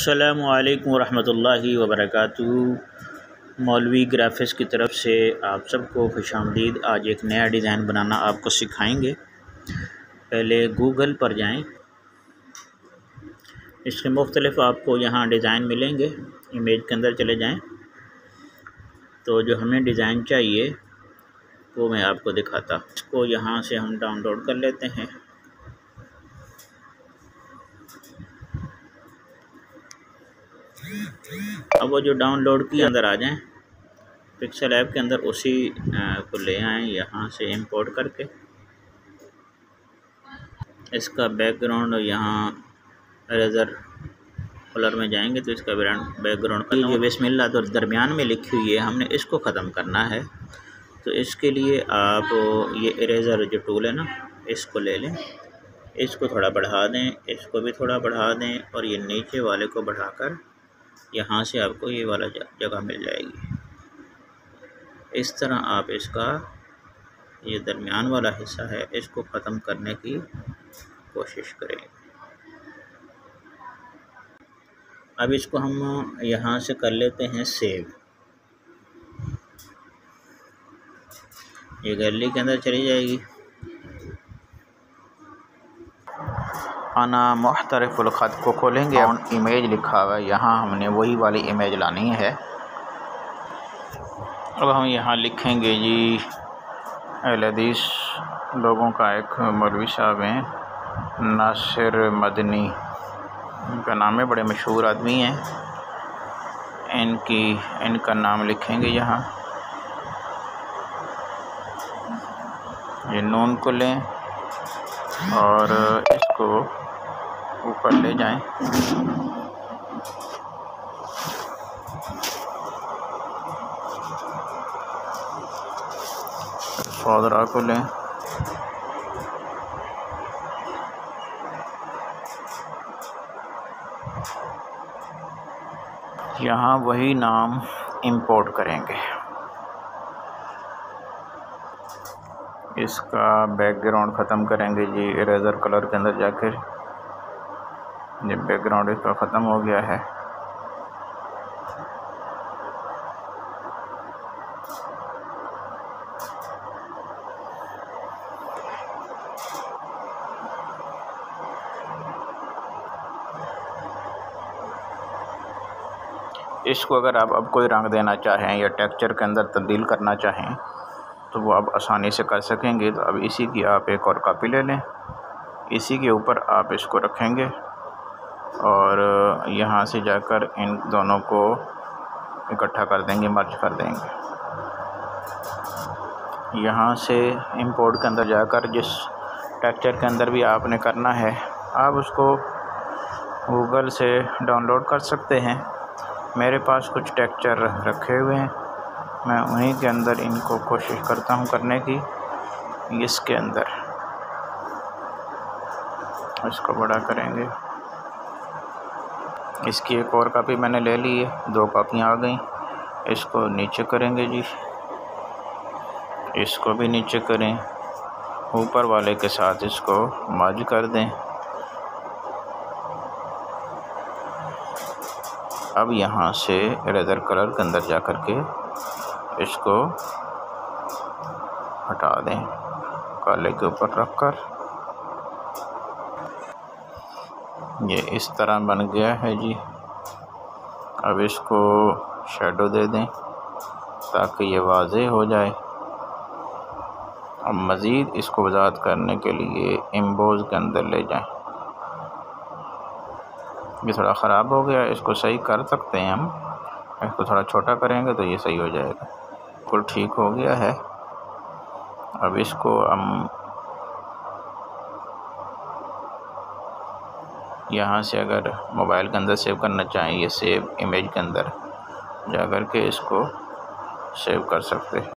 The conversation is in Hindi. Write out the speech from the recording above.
असलकम वरहमतुल्लाहि वबरकातुहू। मौलवी ग्राफिक्स की तरफ़ से आप सबको खुश आमदीद। आज एक नया डिज़ाइन बनाना आपको सिखाएँगे। पहले गूगल पर जाएँ। इसके मुख्तलिफ़ आपको यहाँ डिज़ाइन मिलेंगे। इमेज के अंदर चले जाएँ। तो जो हमें डिज़ाइन चाहिए, वो मैं आपको दिखाता। इसको यहाँ से हम डाउनलोड कर लेते हैं। अब वो जो डाउनलोड के अंदर आ जाएँ पिक्सल ऐप के अंदर उसी को ले आएँ यहाँ से इंपोर्ट करके। इसका बैकग्राउंड यहाँ रेज़र कलर में जाएँगे तो इसका बैकग्राउंड का ये बिस्मिल्लाह तो दरमियान में लिखी हुई है हमने इसको ख़त्म करना है। तो इसके लिए आप ये इरेज़र जो टूल है ना इसको ले लें। इसको थोड़ा बढ़ा दें इसको भी थोड़ा बढ़ा दें और ये नीचे वाले को बढ़ाकर यहाँ से आपको ये वाला जगह मिल जाएगी। इस तरह आप इसका, ये दरमियान वाला हिस्सा है, इसको ख़त्म करने की कोशिश करें। अब इसको हम यहाँ से कर लेते हैं सेव। ये गैलरी के अंदर चली जाएगी। आना मुख्तरफ़ुलख़त को खोलेंगे। और इमेज लिखा हुआ है। यहाँ हमने वही वाली इमेज लानी है। अब हम यहाँ लिखेंगे जी अलदीस लोगों का एक मौलवी साहब हैं, नासिर मदनी। इनका नाम है, बड़े मशहूर आदमी हैं। इनकी, इनका नाम लिखेंगे यहाँ। ये नून को लें और इसको ऊपर ले जाएँ। सौदरा को लें। यहाँ वही नाम इंपोर्ट करेंगे। इसका बैकग्राउंड ख़त्म करेंगे जी इरेज़र कलर के अंदर जाकर। ये बैकग्राउंड इसका ख़त्म हो गया है। इसको अगर आप अब कोई रंग देना चाहें या टेक्सचर के अंदर तब्दील करना चाहें तो वो आप आसानी से कर सकेंगे। तो अब इसी की आप एक और कापी ले लें। इसी के ऊपर आप इसको रखेंगे। और यहाँ से जाकर इन दोनों को इकट्ठा कर देंगे, मर्ज कर देंगे। यहाँ से इंपोर्ट के अंदर जाकर, जिस टेक्चर के अंदर भी आपने करना है, आप उसको गूगल से डाउनलोड कर सकते हैं। मेरे पास कुछ टेक्चर रखे हुए हैं। मैं उन्हीं के अंदर इनको कोशिश करता हूँ करने की, इसके अंदर। इसको बड़ा करेंगे। इसकी एक और कापी मैंने ले ली है। दो कापियाँ आ गई। इसको नीचे करेंगे जी। इसको भी नीचे करें। ऊपर वाले के साथ इसको मर्ज कर दें। अब यहाँ से रेदर कलर के अंदर जा कर के इसको हटा दें। काले के ऊपर रख कर ये इस तरह बन गया है जी। अब इसको शेडो दे दें ताकि ये वाज हो जाए। अब मज़ीद इसको वजात करने के लिए एम्बोज के अंदर ले जाएँ। ये थोड़ा ख़राब हो गया, इसको सही कर सकते हैं हम। इसको थोड़ा छोटा करेंगे तो ये सही हो जाएगा। बिल्कुल ठीक हो गया है। अब इसको हम यहाँ से अगर मोबाइल के अंदर सेव करना चाहें ये सेव इमेज के अंदर जा कर के इसको सेव कर सकते हैं।